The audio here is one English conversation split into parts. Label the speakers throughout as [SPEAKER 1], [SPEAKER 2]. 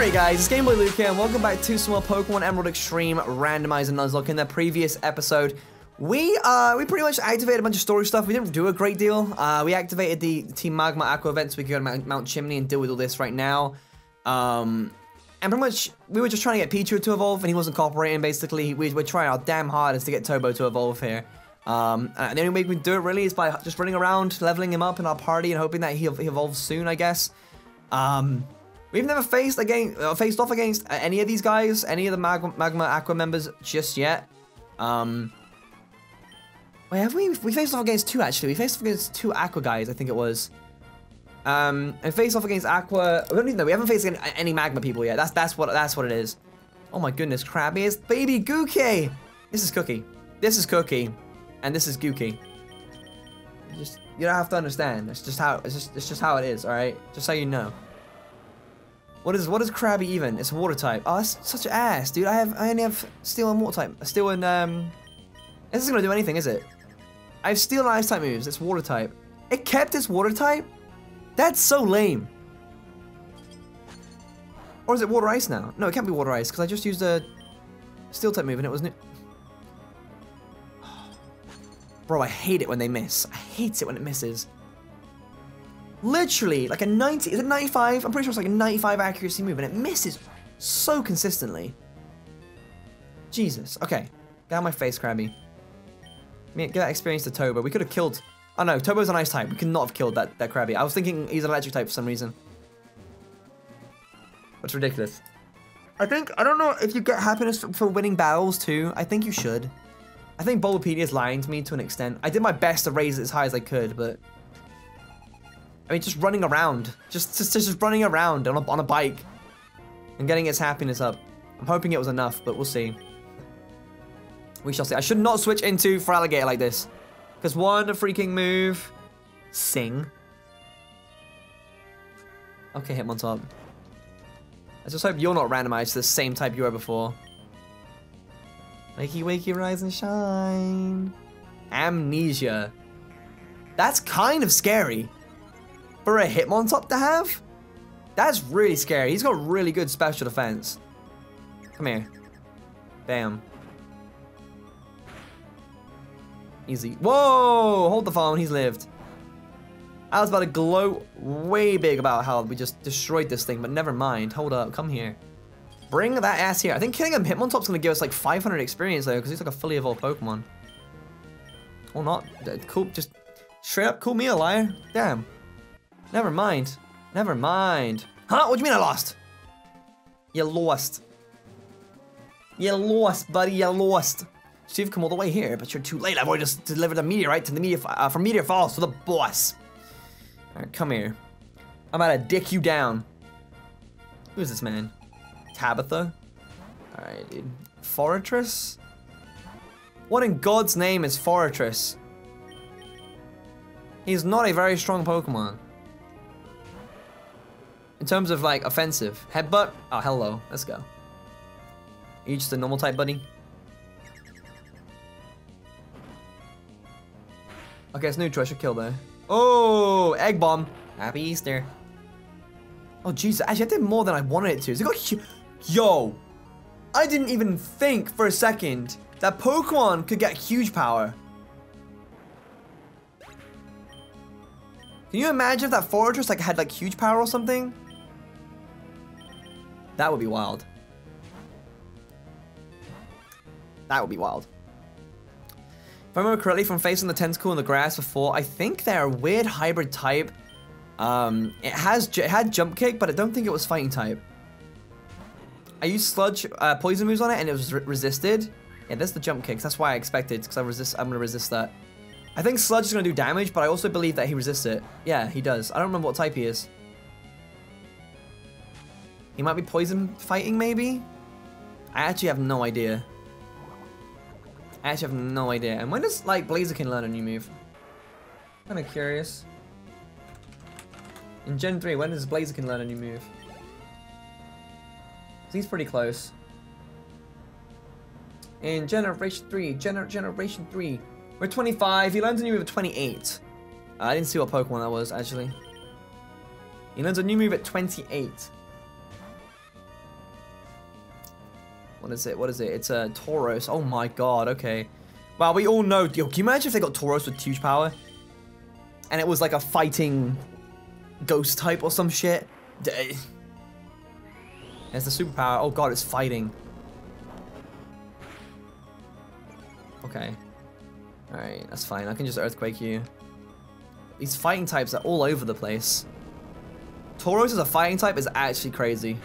[SPEAKER 1] Alright guys, it's Game Luke here, and welcome back to some more Pokemon Emerald Extreme Randomizer Nuzlocke. In the previous episode, we uh we pretty much activated a bunch of story stuff. We didn't do a great deal. Uh, we activated the Team Magma Aqua event so we could go to Mount, Mount Chimney and deal with all this right now. Um, and pretty much, we were just trying to get Pichu to evolve, and he wasn't cooperating, basically. We, we're trying our damn hardest to get Tobo to evolve here. Um, and the only way we can do it, really, is by just running around, leveling him up in our party, and hoping that he, he evolves soon, I guess. Um, we've never faced against, uh, faced off against any of these guys, any of the Mag Magma Aqua members just yet. Um, wait, have we? We faced off against two, actually. We faced off against two Aqua guys, I think it was. Um, and faced off against Aqua. We don't even know. We haven't faced any Magma people yet. That's that's what that's what it is. Oh my goodness, Krabby is baby Gookie. This is Cookie. This is Cookie, and this is Gookie. Just you don't have to understand. It's just how it's just it's just how it is. All right, just so you know. What is what is Krabby even? It's water type. Oh, that's such ass, dude. I have I only have steel and water type. Steel and um. This isn't gonna do anything, is it? I have steel and ice type moves. It's water type. It kept its water type. That's so lame. Or is it water ice now? No, it can't be water ice because I just used a steel type move and it was new. Bro, I hate it when they miss. I hate it when it misses. Literally, like a 90, is it 95? I'm pretty sure it's like a 95 accuracy move and it misses so consistently. Jesus. Okay. Get out my face, Krabby. Get that experience to Toba. We could have killed Oh no, Turbo's an ice type. We could not have killed that, that Krabby. I was thinking he's an electric type for some reason. That's ridiculous. I think, I don't know if you get happiness for, for winning battles too. I think you should. I think Bulbapedia is lying to me to an extent. I did my best to raise it as high as I could, but... I mean, just running around. Just, just, just running around on a, on a bike. And getting its happiness up. I'm hoping it was enough, but we'll see. We shall see. I should not switch into Feraligatr like this. Because one freaking move. Sing. Okay, Hitmontop. I just hope you're not randomized to the same type you were before. Wakey, wakey, rise and shine. Amnesia. That's kind of scary. For a Hitmontop to have? That's really scary. He's got really good special defense. Come here. Bam. Easy. Whoa! Hold the phone. He's lived. I was about to gloat way big about how we just destroyed this thing, but never mind. Hold up. Come here. Bring that ass here. I think killing a Hitmontop's going to give us like 500 experience though, because he's like a fully evolved Pokemon. Or not. Uh, cool. Just straight up call me a liar. Damn. Never mind. Never mind. Huh? What do you mean I lost? You lost. You lost, buddy. You lost. So you've come all the way here, but you're too late. I've already just delivered a meteorite to the meteor uh, from Meteor Falls to the boss. All right, come here. I'm about to dick you down. Who's this man? Tabitha? All right, dude. Forretress? What in God's name is Forretress? He's not a very strong Pokemon. In terms of, like, offensive. Headbutt? Oh, hello. Let's go. Are you just a normal type, buddy? Okay, it's neutral. I should kill there. Oh, egg bomb. Happy Easter. Oh, Jesus. Actually, I did more than I wanted it to. It got Yo. I didn't even think for a second that Pokemon could get huge power. Can you imagine if that Forretress like had like huge power or something? That would be wild. That would be wild. If I remember correctly from facing the Tentacool in the grass before, I think they're a weird hybrid type. Um, it has it had jump kick, but I don't think it was fighting type. I used sludge uh, poison moves on it, and it was re resisted. Yeah, that's the jump kicks. That's why I expected, it, because I resist. I'm gonna resist that. I think sludge is gonna do damage, but I also believe that he resists it. Yeah, he does. I don't remember what type he is. He might be poison fighting, maybe. I actually have no idea. I actually have no idea. And when does, like, Blaziken learn a new move? Kind of curious. In Gen 3, when does Blaziken learn a new move? He's pretty close. In Generation 3, Gener Generation 3, we're 25. He learns a new move at 28. Uh, I didn't see what Pokemon that was, actually. He learns a new move at 28. What is it? What is it? It's a Tauros. Oh my god, okay. Well, we all know. Yo, can you imagine if they got Tauros with huge power? And it was like a fighting ghost type or some shit? Eh. It's the superpower. Oh god, it's fighting. Okay. Alright, that's fine. I can just Earthquake you. These fighting types are all over the place. Tauros as a fighting type is actually crazy.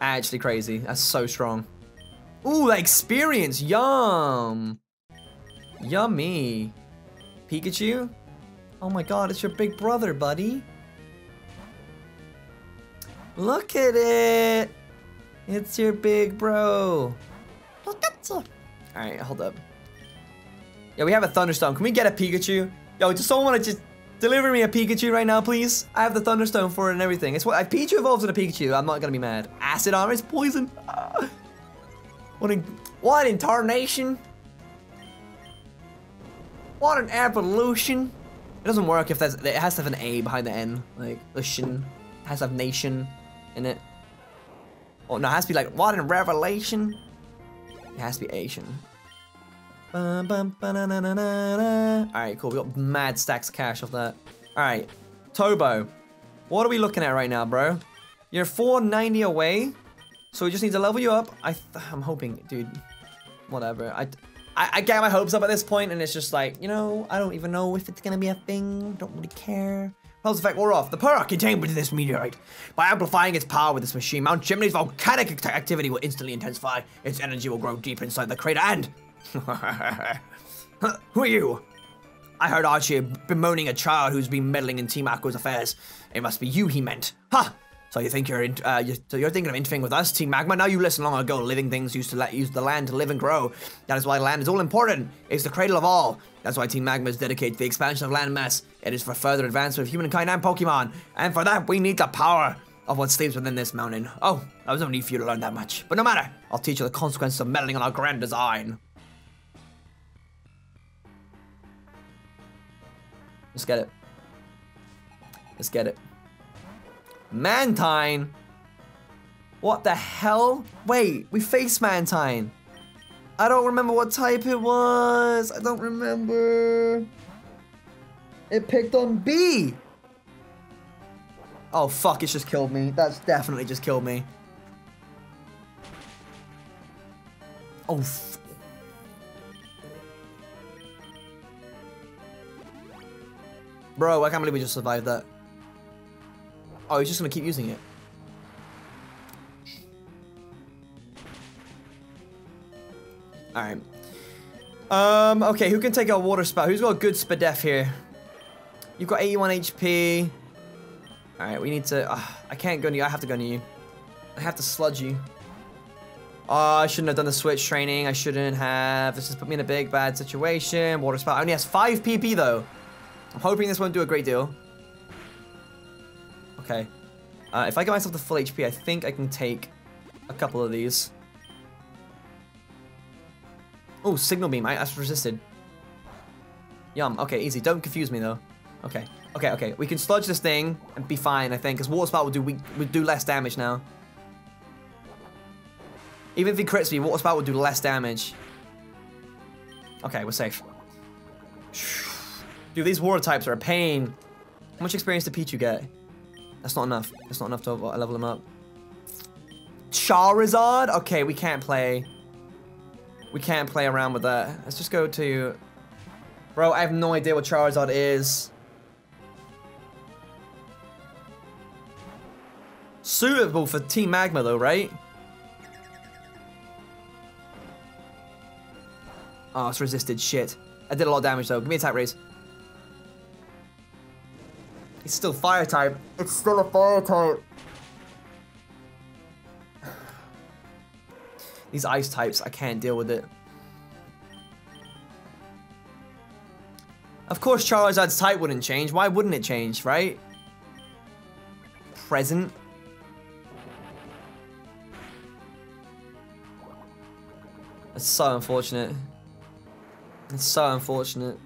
[SPEAKER 1] Actually crazy. That's so strong. Ooh, that experience. Yum. Yummy. Pikachu? Oh my god, it's your big brother, buddy. Look at it. It's your big bro. Alright, hold up. Yeah, we have a Thunderstone. Can we get a Pikachu? Yo, just someone want to just deliver me a Pikachu right now, please? I have the Thunderstone for it and everything. It's what if Pikachu evolves in a Pikachu, I'm not gonna be mad. Acid armor is poison. What in what in tarnation? What an evolution. It doesn't work if there's it has to have an A behind the N. Like Ushin. It has to have nation in it. Oh no, it has to be like what in revelation? It has to be Asian. Alright, cool. We got mad stacks of cash off that. Alright. Tobo. What are we looking at right now, bro? You're 490 away. So we just need to level you up. I I'm hoping, dude. Whatever. I, I, I get my hopes up at this point, and it's just like, you know, I don't even know if it's gonna be a thing. Don't really care. Repulse effect wore off. The power contained within this meteorite. By amplifying its power with this machine, Mount Chimney's volcanic activity will instantly intensify. Its energy will grow deep inside the crater and... Who are you? I heard Archie bemoaning a child who's been meddling in Team Aqua's affairs. It must be you he meant. Ha! So you think you're, in, uh, you're, so you're thinking of interfering with us, Team Magma? Now you listen long ago, living things used to let use the land to live and grow. That is why land is all important. It's the cradle of all. That's why Team Magma is dedicated to the expansion of landmass. It is for further advancement of humankind and Pokemon. And for that, we need the power of what sleeps within this mountain. Oh, I was only for you to learn that much. But no matter, I'll teach you the consequences of meddling on our grand design. Let's get it. Let's get it. Mantine? What the hell? Wait, we faced Mantine. I don't remember what type it was. I don't remember. It picked on B. Oh, fuck, it's just killed me. That's definitely just killed me. Oh, Bro, I can't believe we just survived that. Oh, he's just gonna keep using it. Alright. Um, okay, who can take a water spout? Who's got a good spadef here? You've got 81 HP. Alright, we need to... Uh, I can't go near you. I have to go near you. I have to sludge you. Oh, I shouldn't have done the switch training. I shouldn't have. This has put me in a big, bad situation. Water spout only has 5 PP, though. I'm hoping this won't do a great deal. Okay. Uh, if I get myself to full HP, I think I can take a couple of these. Oh, signal beam. I, that's resisted. Yum. Okay, easy. Don't confuse me, though. Okay. Okay, okay. We can sludge this thing and be fine, I think, because Water Spout will do, we, will do less damage now. Even if he crits me, Water Spout will do less damage. Okay, we're safe. Dude, these water types are a pain. How much experience did Pichu get? That's not enough. That's not enough to uh, level him up. Charizard? Okay, we can't play. We can't play around with that. Let's just go to... Bro, I have no idea what Charizard is. Suitable for Team Magma though, right? Oh, it's resisted. Shit. I did a lot of damage though. Give me attack raise. It's still fire type. It's still a fire type. These ice types, I can't deal with it. Of course Charizard's type wouldn't change. Why wouldn't it change, right? Present. That's so unfortunate. It's so unfortunate.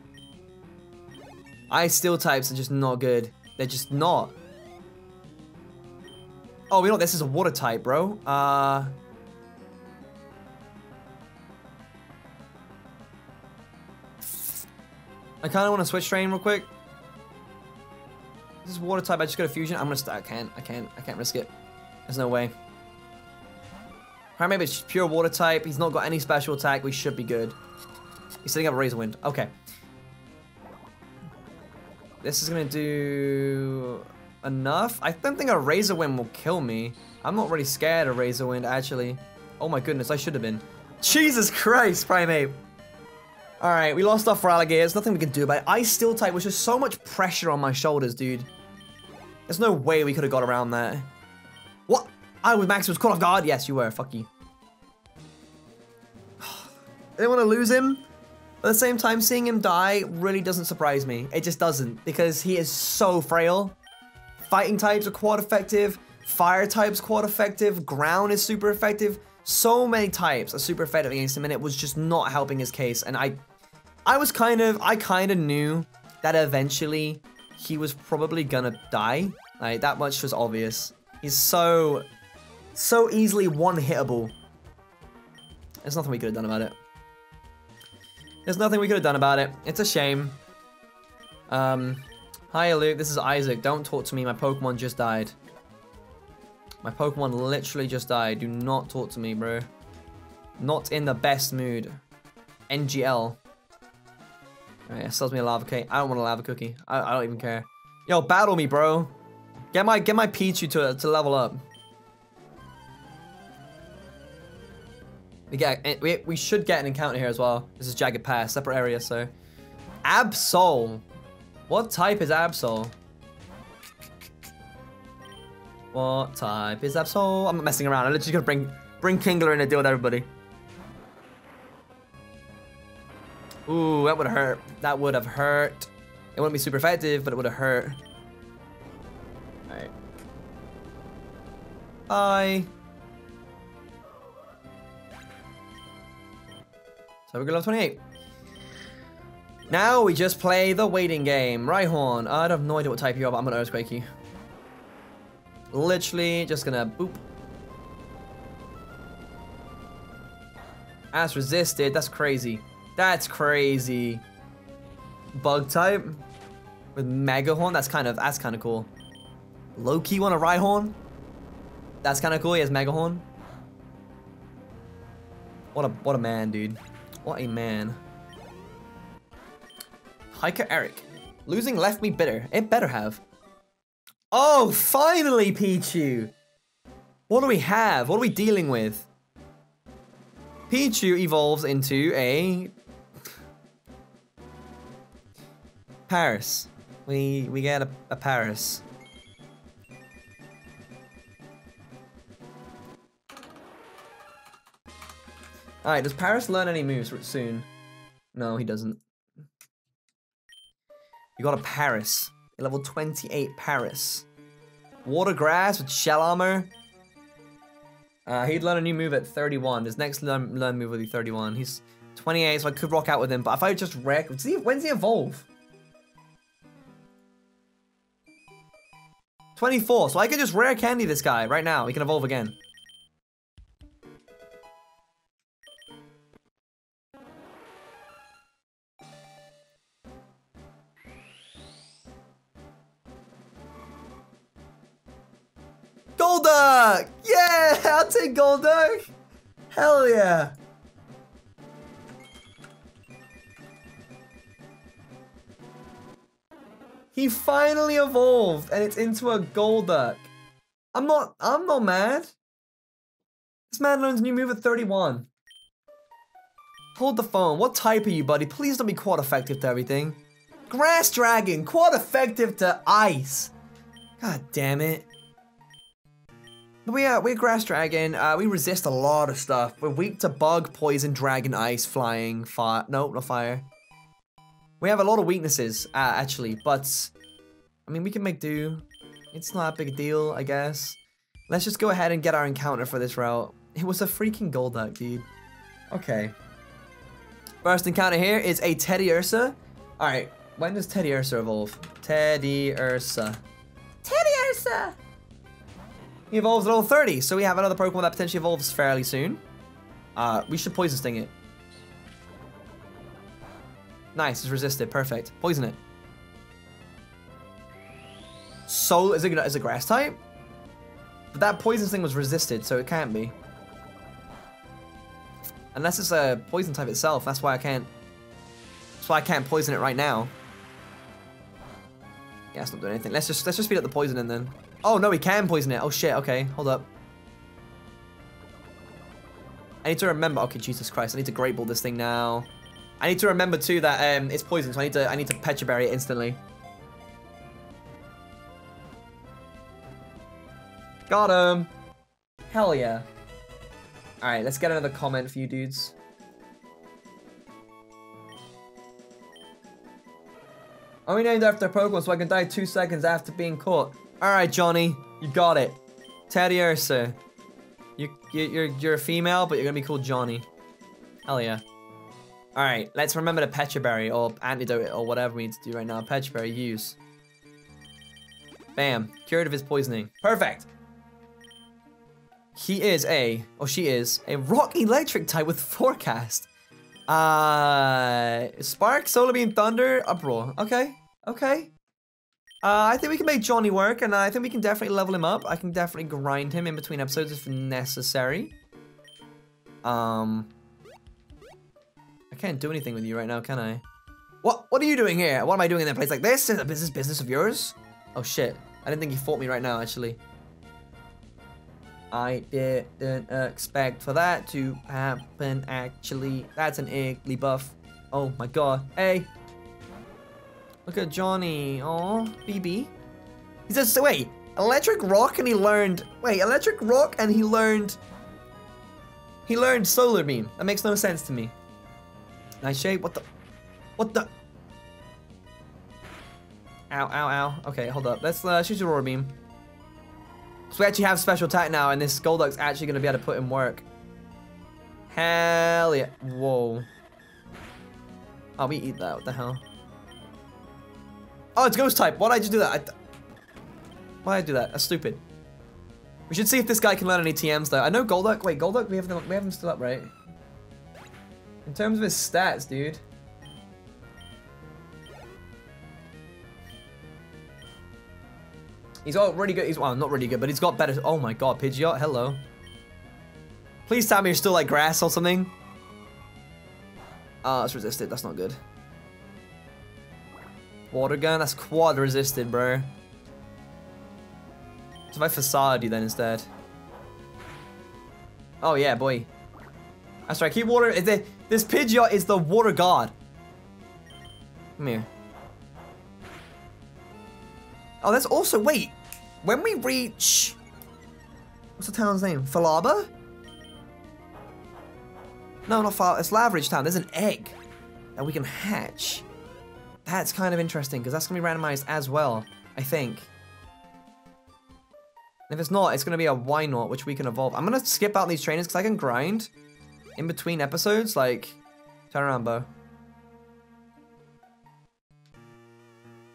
[SPEAKER 1] Ice steel types are just not good. They're just not. Oh, you know, this is a water type, bro. Uh... I kind of want to switch train real quick. This is water type. I just got a fusion. I'm gonna start. I can't. I can't. I can't risk it. There's no way. maybe it's pure water type. He's not got any special attack. We should be good. He's setting up a Razor Wind. Okay. This is gonna do enough. I don't think a Razor Wind will kill me. I'm not really scared of Razor Wind, actually. Oh my goodness, I should have been. Jesus Christ, Primeape. Alright, we lost our Feraligatr. There's nothing we can do about it. Ice Steel type was just so much pressure on my shoulders, dude. There's no way we could have got around that. What? I was Max was caught off guard? Yes, you were. Fuck you. Didn't want to lose him. At the same time, seeing him die really doesn't surprise me. It just doesn't. Because he is so frail. Fighting types are quite effective. Fire types quite effective. Ground is super effective. So many types are super effective against him and it was just not helping his case. And I I was kind of, I kind of knew that eventually he was probably gonna die. Like, that much was obvious. He's so, so easily one-hittable. There's nothing we could have done about it. There's nothing we could have done about it. It's a shame. Um, hi Luke, this is Isaac. Don't talk to me, my Pokemon just died. My Pokemon literally just died. Do not talk to me, bro. Not in the best mood. NGL. Alright, it sells me a lava cake. I don't want a lava cookie. I, I don't even care. Yo, battle me, bro. Get my get my Pichu to to level up. We get eh, we we should get an encounter here as well. This is Jagged Pass, separate area, so. Absol. What type is Absol? What type is Absol? I'm not messing around. I'm literally gonna bring bring Kingler in and deal with everybody. Ooh, that would have hurt. That would have hurt. It wouldn't be super effective, but it would have hurt. Alright. Bye. So we're level 28. Now we just play the waiting game. Rhyhorn. I have no idea what type you are, but I'm gonna earthquake you. Literally just gonna boop. As resisted. That's crazy. That's crazy. Bug type with Megahorn. That's kind of that's kind of cool. Low key want a Rhyhorn. That's kind of cool. He has Megahorn. What a what a man, dude. What a man. Hiker Eric. Losing left me bitter. It better have. Oh, finally, Pichu. What do we have? What are we dealing with? Pichu evolves into a Paras. We we get a, a Paras. Alright, does Paras learn any moves soon? No, he doesn't. You got a Paras. Level 28 Paras. Water Grass with Shell Armor. Uh, he'd learn a new move at 31. His next learn, learn move will be 31. He's 28, so I could rock out with him. But if I just wreck... See when's he evolve? 24. So I could just rare candy this guy right now. He can evolve again. Golduck! Yeah! I'll take Golduck! Hell yeah! He finally evolved and it's into a Golduck. I'm not, I'm not mad. This man learns a new move at 31. Hold the phone. What type are you, buddy? Please don't be quad effective to everything. Grass Dragon, quad effective to ice. God damn it. We are, we're Grass Dragon. Uh, we resist a lot of stuff. We're weak to bug, poison, dragon, ice, flying, fire. No, not fire. We have a lot of weaknesses, uh, actually, but I mean, we can make do. It's not a big deal, I guess. Let's just go ahead and get our encounter for this route. It was a freaking Golduck, dude. Okay. First encounter here is a Teddiursa. Alright, when does Teddiursa evolve? Teddiursa. Teddy Ursa! He evolves at level 30, so we have another Pokemon that potentially evolves fairly soon. Uh, we should Poison Sting it. Nice, it's resisted. Perfect. Poison it. Soul, is it, is it grass type? But that poison thing was resisted, so it can't be. Unless it's a poison type itself, that's why I can't... That's why I can't poison it right now. Yeah, it's not doing anything. Let's just let's just speed up the poisoning then. Oh no, we can poison it. Oh shit, okay, hold up. I need to remember okay, Jesus Christ, I need to great ball this thing now. I need to remember too that um it's poison, so I need to I need to Berry it instantly. Got him. Hell yeah. Alright, let's get another comment for you dudes. Only named after Pokemon so I can die two seconds after being caught. Alright, Johnny. You got it. Teddiursa. You, you, you're, you're a female, but you're gonna be called Johnny. Hell yeah. Alright, let's remember the Pecha Berry or Antidote or whatever we need to do right now. Pecha Berry, use. Bam. Cured of his poisoning. Perfect. He is a, or she is, a rock electric type with forecast. Uh, Spark, Solar Beam, Thunder, Uproar. Okay, okay. Uh, I think we can make Johnny work, and I think we can definitely level him up. I can definitely grind him in between episodes if necessary. Um, I can't do anything with you right now, can I? What? What are you doing here? What am I doing in a place like this? Is a business business of yours? Oh shit! I didn't think he fought me right now, actually. I didn't expect for that to happen, actually. That's an ugly buff. Oh my god. Hey! Look at Johnny. Oh, BB. He says, wait, electric rock and he learned, wait, electric rock and he learned, he learned solar beam. That makes no sense to me. Nice shape. What the, what the? Ow, ow, ow. Okay, hold up. Let's uh, shoot your Aurora Beam. So we actually have special attack now, and this Golduck's actually going to be able to put in work. Hell yeah. Whoa. Oh, we eat that. What the hell? Oh, it's Ghost type. Why did I just do that? I Why did I do that? That's stupid. We should see if this guy can learn any TMs, though. I know Golduck. Wait, Golduck, we have, them, we have him still up, right? In terms of his stats, dude. He's got really good. He's well, not really good, but he's got better. Oh my god, Pidgeot, hello. Please tell me you're still like grass or something. Ah, uh, it's resisted. That's not good. Water gun. That's quad resisted, bro. So if I facade you then instead. Oh yeah, boy. That's right. Keep water. This Pidgeot is the water god. Come here. Oh, that's also, wait. When we reach, what's the town's name? Fallarbor? No, not Fal, it's Lavaridge Town. There's an egg that we can hatch. That's kind of interesting because that's going to be randomized as well, I think. And if it's not, it's going to be a Wynaut, which we can evolve. I'm going to skip out these trainers because I can grind in between episodes. Like, turn around, Bo.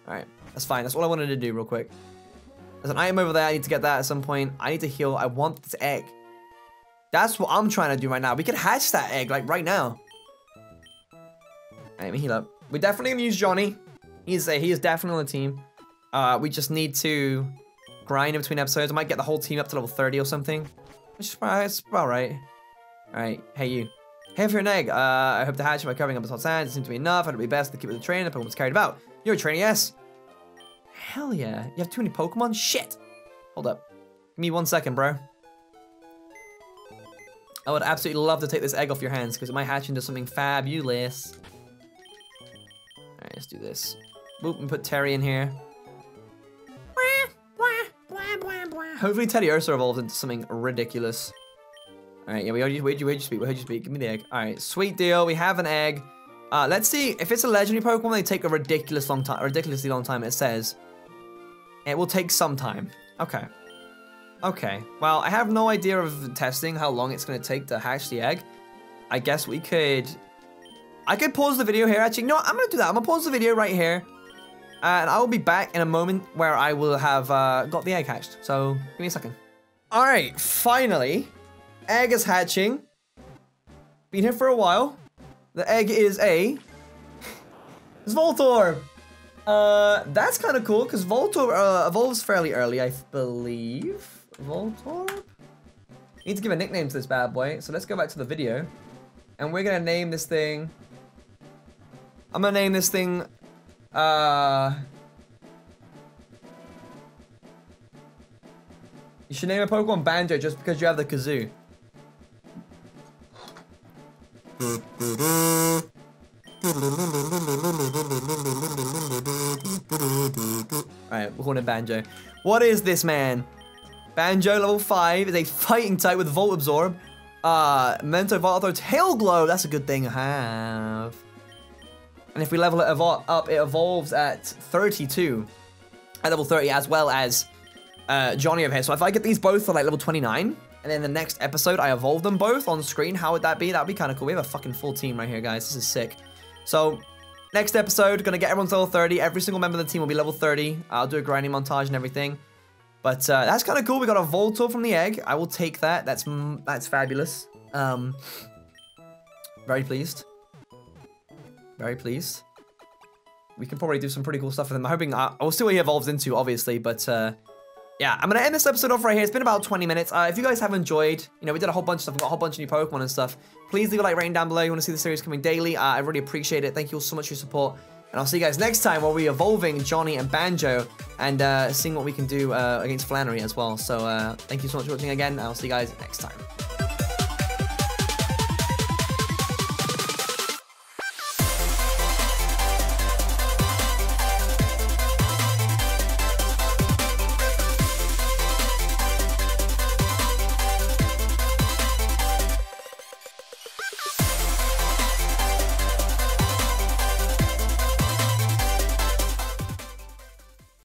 [SPEAKER 1] Alright. That's fine. That's all I wanted to do real quick. There's an item over there. I need to get that at some point. I need to heal. I want this egg. That's what I'm trying to do right now. We can hatch that egg, like, right now. Let me heal up. We're definitely to use Johnny. He's, uh, he is definitely on the team. Uh, we just need to grind in between episodes. I might get the whole team up to level 30 or something. Which is it's about right. Alright, hey you. Hey for an egg. Uh, I hope to hatch by covering up the hot sand. Seems to be enough. It'd be best to keep with the train. The Pokemon's carried about. You're a trainer, yes? Hell yeah. You have too many Pokemon? Shit. Hold up. Give me one second, bro. I would absolutely love to take this egg off your hands because it might hatch into something fabulous. Alright, let's do this. Boop, and put Terry in here. Hopefully Teddiursa evolves into something ridiculous. Alright, yeah, we heard you, where'd you, where'd you speak? Where'd you speak? Give me the egg. Alright, sweet deal. We have an egg. Uh, let's see. If it's a legendary Pokemon, they take a ridiculous long time, ridiculously long time, it says. It will take some time. Okay. Okay. Well, I have no idea of testing how long it's going to take to hatch the egg. I guess we could... I could pause the video here. Actually, no, I'm to do that. I'm to pause the video right here. And I will be back in a moment where I will have uh, got the egg hatched. So, give me a second. All right, finally, egg is hatching. Been here for a while. The egg is a it's Voltorb. Uh, that's kind of cool because Voltorb uh, evolves fairly early, I believe. Voltorb. Need to give a nickname to this bad boy. So let's go back to the video, and we're gonna name this thing. I'm gonna name this thing. Uh. You should name a Pokemon Banjo just because you have the kazoo. Alright, we're calling it Banjo. What is this, man? Banjo, level 5, is a fighting type with Volt Absorb. Uh, Mento Volto Tail Glow, that's a good thing to have. And if we level it up, it evolves at 32. At level 30, as well as uh, Johnny over here. So if I get these both for like level 29, and then the next episode I evolve them both on screen, how would that be? That would be kind of cool. We have a fucking full team right here, guys. This is sick. So next episode, gonna get everyone's level 30. Every single member of the team will be level 30. I'll do a grinding montage and everything. But uh, that's kind of cool. We got a Voltor from the egg. I will take that. That's that's fabulous. Um, very pleased. Very pleased. We can probably do some pretty cool stuff with him. I'm hoping uh, I'll see what he evolves into, obviously, but uh, yeah, I'm gonna end this episode off right here. It's been about 20 minutes. Uh, if you guys have enjoyed, you know, we did a whole bunch of stuff, we got a whole bunch of new Pokemon and stuff. Please leave a like rating down below. You want to see the series coming daily. Uh, I really appreciate it. Thank you all so much for your support. And I'll see you guys next time while we're evolving Johnny and Banjo and uh, seeing what we can do uh, against Flannery as well. So uh, thank you so much for watching again. I'll see you guys next time.